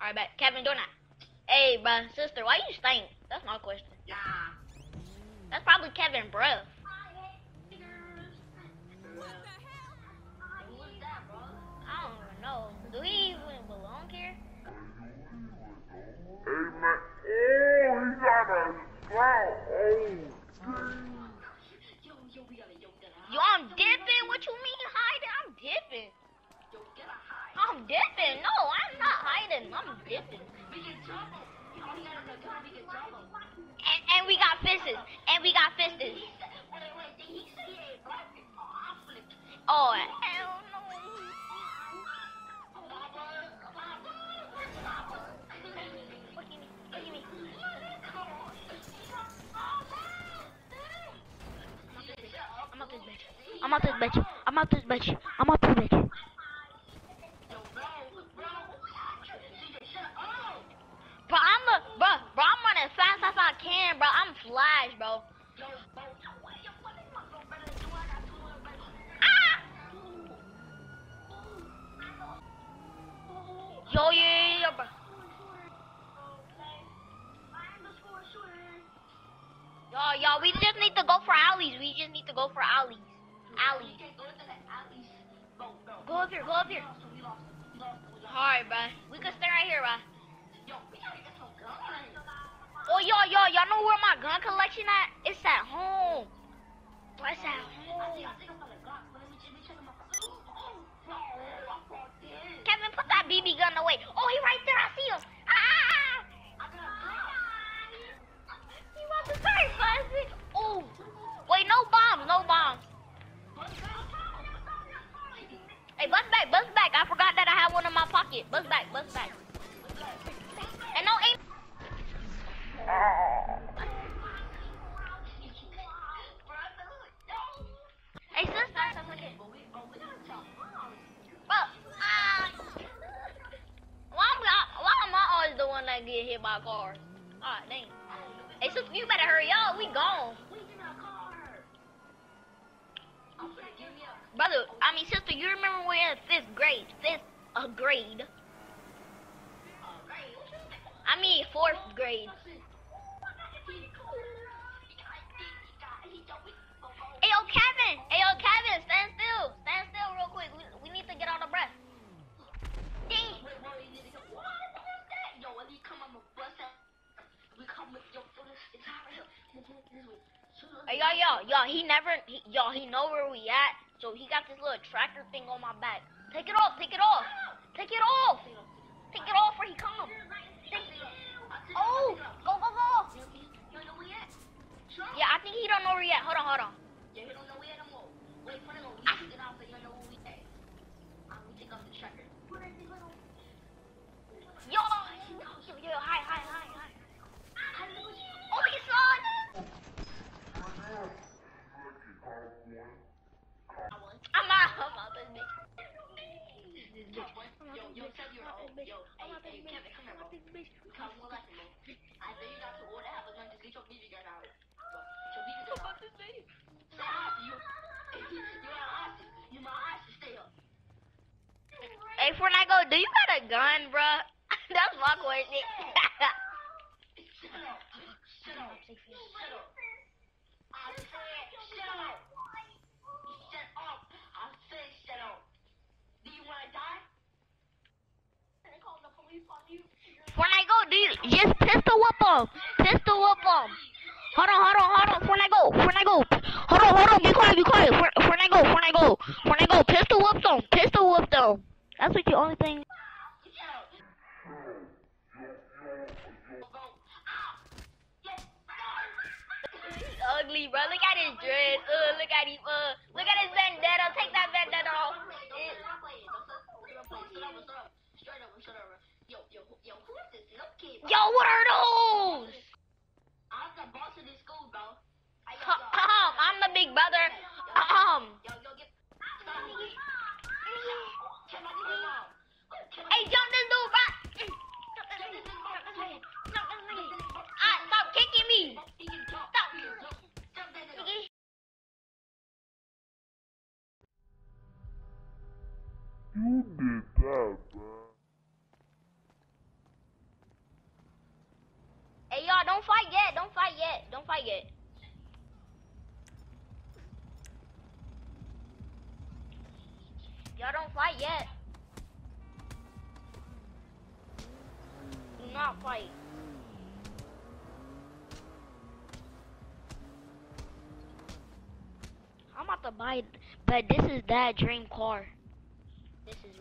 Alright, bet. Kevin, do not. Hey, bruh, sister, why you stink? That's my question. Yeah. That's probably Kevin, bruh. Who is that, bro? I don't even know. Do he even belong here? Hey man, oh, he got a sprout. Oh, Yo, yo, we gotta, yo, we gotta hide. Yo, I'm dipping. What you mean hiding? I'm dipping. Yo, we gotta hide. I'm dipping. No, Hiding. I'm dipping. We can jump him. Oh, he got a gun, we jump him. And, and we got fistes. And we got black? Oh, hell no. I'm out this bitch. I'm out this bitch. I'm out this bitch. I'm out this bitch. Bro, I'm a, bro, bro, I'm running fast as I can, flash, bro. Ah! Yo, yeah, yeah, bro. Yo, yo, we just need to go for alleys. We just need to go for alleys. Alleys. Go up here, go up here. Collection at? It's at home. It's at home. Kevin, put that BB gun away. Oh, he right there. I see him. Ah! ah, ah, ah. He about to start buzzing. Oh, wait, no bombs, no bombs. Hey, bust back, bust back. I forgot that I had one in my pocket. Bust back, bust back. By cars? Ah, dang. Hey, sister, you better hurry up. We gone. Brother, I mean, sister, you remember we're in fifth grade. Fifth uh, grade. I mean, fourth grade. Yo, yo, he never, yo, he know where we at. So he got this little tracker thing on my back. Take it off, take it off. Take it off. Take it off where he come. Take- Oh, go, go, go. Yeah, I think he don't know where he at. Hold on, hold on. Yo, yo, yo, hi, hi, hi, hi. Oh, he saw it. I'm out. I'm out this bitch. This bitch. I'm bitch. I'm bitch. Come on, like, I know you got to order half a gun, just get your BB gun out. Your BB gun out. Say hi to you. You my eyes. You my eyes stay up. Hey, Fortnite, do you got a gun, bruh? That's my question. Shut up. Shut up. Shut up. I said shut up. Shut up. I said shut up. Do you want to die? Can I call the police on you? Fortnite, do you just pistol whip him? Pistol whip him. Hold on, hold on, hold on. Fortnite, Fortnite, Hold on, hold on. Be quiet, be quiet. For- Fortnite, Fortnite, Fortnite, Pistol whip them. Pistol whip them. That's like the only thing. Ugly, bro. Look at his dress. Uh, look at him. Uh, look at his vendetta. Take that vendetta off. It- Yo, yo, yo, who is this little kid? Yo, what are those? I'm the boss of this school, bro. Hey, yo, Huh, yo. Um, I'm the big brother. Um. Yo, yo, get. Can I get him out? Hey, jump this dude, bro. Jump this nigga. Jump this nigga. Jump this nigga. Ah, stop kicking me. He can jump. Stop. He can jump. Jump that nigga. Nigga. don't fight yet. Don't fight yet. Y'all don't fight yet. Do not fight. I'm about to buy, but this is that dream car. This is really.